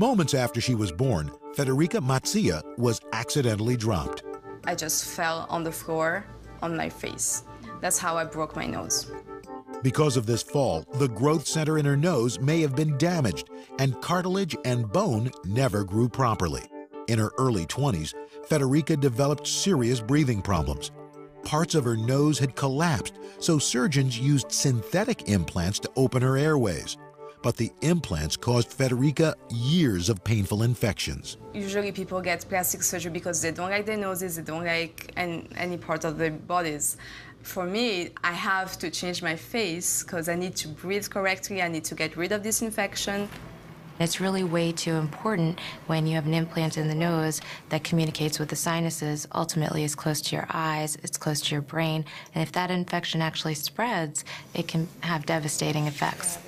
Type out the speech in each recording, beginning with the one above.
Moments after she was born, Federica Mazzia was accidentally dropped. I just fell on the floor on my face. That's how I broke my nose. Because of this fall, the growth center in her nose may have been damaged, and cartilage and bone never grew properly. In her early 20s, Federica developed serious breathing problems. Parts of her nose had collapsed, so surgeons used synthetic implants to open her airways. But the implants caused Federica years of painful infections. Usually people get plastic surgery because they don't like their noses, they don't like any, any part of their bodies. For me, I have to change my face because I need to breathe correctly, I need to get rid of this infection. It's really way too important when you have an implant in the nose that communicates with the sinuses, ultimately is close to your eyes, it's close to your brain, and if that infection actually spreads, it can have devastating effects.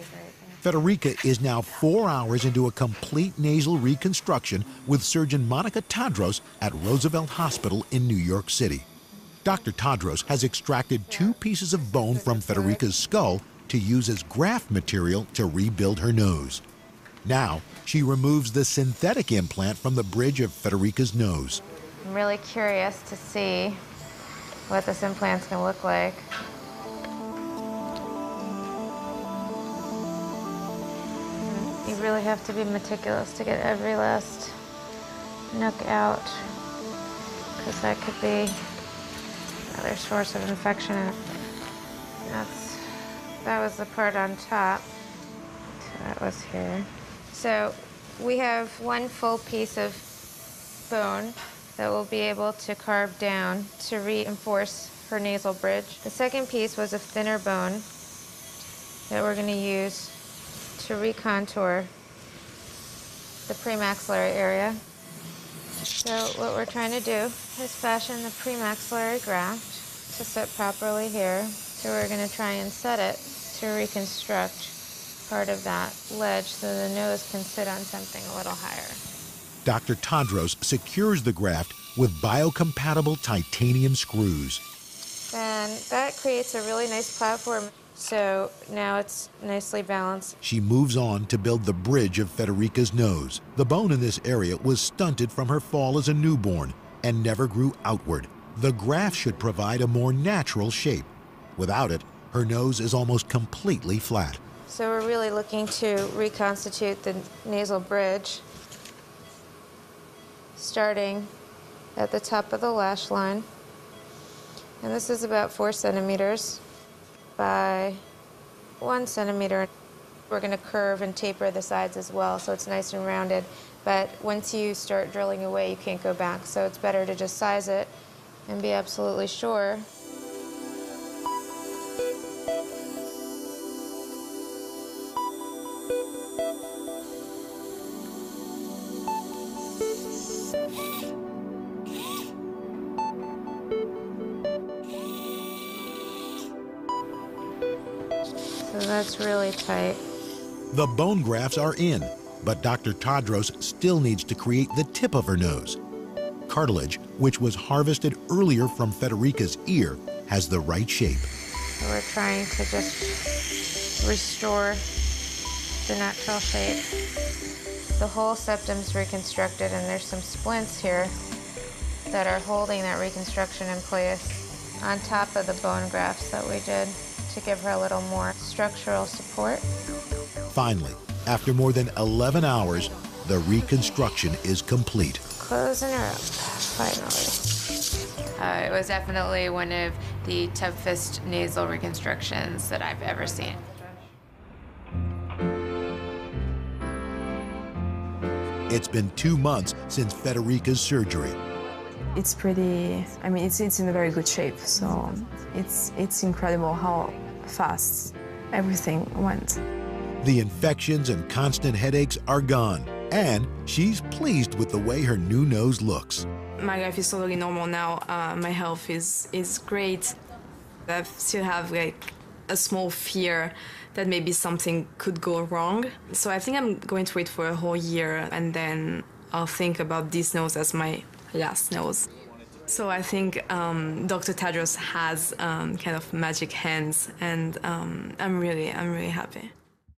Federica is now four hours into a complete nasal reconstruction with surgeon Monica Tadros at Roosevelt Hospital in New York City. Dr. Tadros has extracted two pieces of bone from Federica's skull to use as graft material to rebuild her nose. Now, she removes the synthetic implant from the bridge of Federica's nose. I'm really curious to see what this implant's gonna look like. You really have to be meticulous to get every last nook out, because that could be another source of infection. That's, that was the part on top. So that was here. So we have one full piece of bone that we'll be able to carve down to reinforce her nasal bridge. The second piece was a thinner bone that we're going to use to recontour the premaxillary area. So what we're trying to do is fashion the premaxillary graft to sit properly here. So we're going to try and set it to reconstruct part of that ledge so the nose can sit on something a little higher. Dr. Tadros secures the graft with biocompatible titanium screws. And that creates a really nice platform. So now it's nicely balanced. She moves on to build the bridge of Federica's nose. The bone in this area was stunted from her fall as a newborn and never grew outward. The graft should provide a more natural shape. Without it, her nose is almost completely flat. So we're really looking to reconstitute the nasal bridge, starting at the top of the lash line. And this is about four centimeters by one centimeter. We're going to curve and taper the sides as well, so it's nice and rounded. But once you start drilling away, you can't go back. So it's better to just size it and be absolutely sure So that's really tight. The bone grafts are in, but Dr. Tadros still needs to create the tip of her nose. Cartilage, which was harvested earlier from Federica's ear, has the right shape. So we're trying to just restore the natural shape. The whole septum's reconstructed and there's some splints here that are holding that reconstruction in place on top of the bone grafts that we did to give her a little more structural support. Finally, after more than 11 hours, the reconstruction is complete. Closing her up, finally. Uh, it was definitely one of the toughest nasal reconstructions that I've ever seen. It's been two months since Federica's surgery. It's pretty, I mean, it's, it's in a very good shape, so it's, it's incredible how fast everything went. The infections and constant headaches are gone, and she's pleased with the way her new nose looks. My life is totally normal now. Uh, my health is, is great. I still have like a small fear that maybe something could go wrong. So I think I'm going to wait for a whole year and then I'll think about this nose as my last nose. So I think um, Dr. Tadros has um, kind of magic hands, and um, I'm really, I'm really happy.